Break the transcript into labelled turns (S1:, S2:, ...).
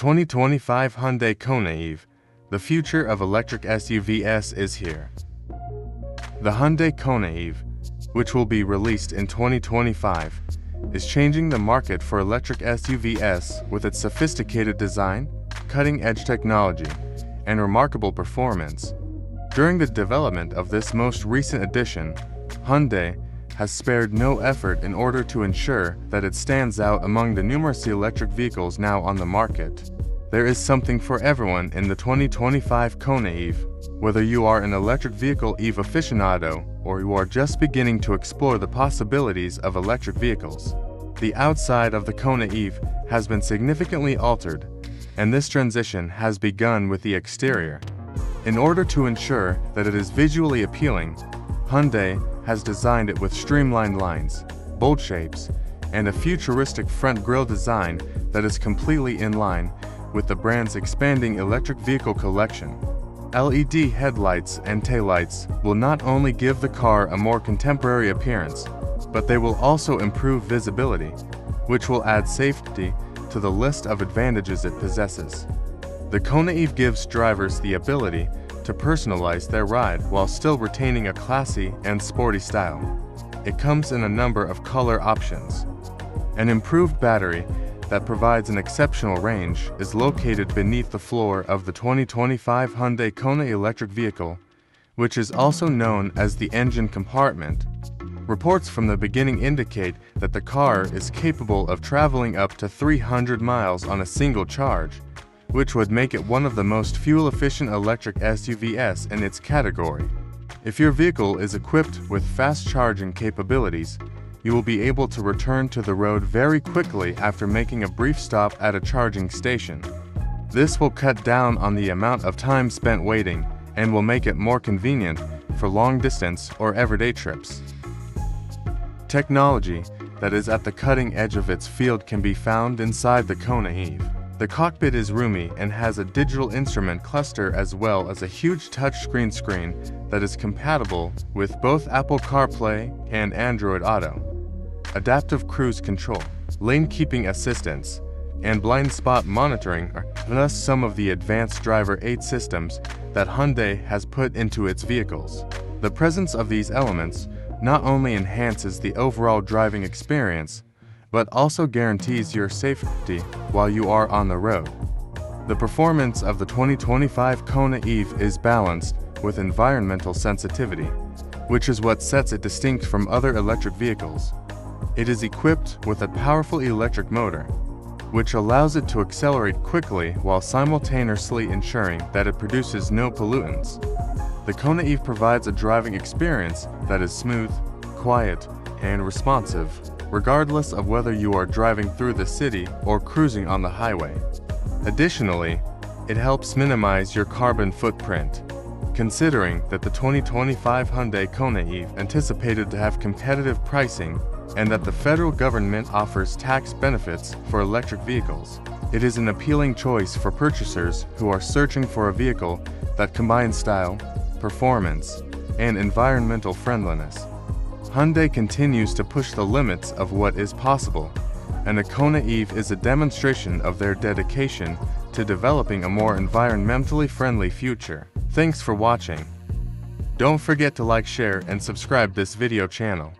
S1: 2025 Hyundai Kona EV, the future of electric SUVs is here. The Hyundai Kona EV, which will be released in 2025, is changing the market for electric SUVs with its sophisticated design, cutting-edge technology, and remarkable performance. During the development of this most recent edition, Hyundai has spared no effort in order to ensure that it stands out among the numerous electric vehicles now on the market. There is something for everyone in the 2025 Kona EV. Whether you are an electric vehicle EV aficionado or you are just beginning to explore the possibilities of electric vehicles, the outside of the Kona EV has been significantly altered, and this transition has begun with the exterior. In order to ensure that it is visually appealing, Hyundai has designed it with streamlined lines, bold shapes, and a futuristic front grille design that is completely in line with the brand's expanding electric vehicle collection. LED headlights and taillights will not only give the car a more contemporary appearance, but they will also improve visibility, which will add safety to the list of advantages it possesses. The Kona EV gives drivers the ability to personalize their ride while still retaining a classy and sporty style. It comes in a number of color options. An improved battery that provides an exceptional range is located beneath the floor of the 2025 Hyundai Kona electric vehicle, which is also known as the engine compartment. Reports from the beginning indicate that the car is capable of traveling up to 300 miles on a single charge, which would make it one of the most fuel-efficient electric SUVs in its category. If your vehicle is equipped with fast charging capabilities, you will be able to return to the road very quickly after making a brief stop at a charging station. This will cut down on the amount of time spent waiting and will make it more convenient for long distance or everyday trips. Technology that is at the cutting edge of its field can be found inside the Kona EV. The cockpit is roomy and has a digital instrument cluster as well as a huge touchscreen screen that is compatible with both Apple CarPlay and Android Auto. Adaptive cruise control, lane keeping assistance, and blind spot monitoring are thus some of the advanced driver aid systems that Hyundai has put into its vehicles. The presence of these elements not only enhances the overall driving experience, but also guarantees your safety while you are on the road. The performance of the 2025 Kona EV is balanced with environmental sensitivity, which is what sets it distinct from other electric vehicles. It is equipped with a powerful electric motor, which allows it to accelerate quickly while simultaneously ensuring that it produces no pollutants. The Kona EV provides a driving experience that is smooth, quiet, and responsive, regardless of whether you are driving through the city or cruising on the highway. Additionally, it helps minimize your carbon footprint, considering that the 2025 Hyundai Kona EV anticipated to have competitive pricing and that the federal government offers tax benefits for electric vehicles. It is an appealing choice for purchasers who are searching for a vehicle that combines style, performance, and environmental friendliness. Hyundai continues to push the limits of what is possible, and the Kona EV is a demonstration of their dedication to developing a more environmentally friendly future. Thanks for watching. Don't forget to like, share, and subscribe this video channel.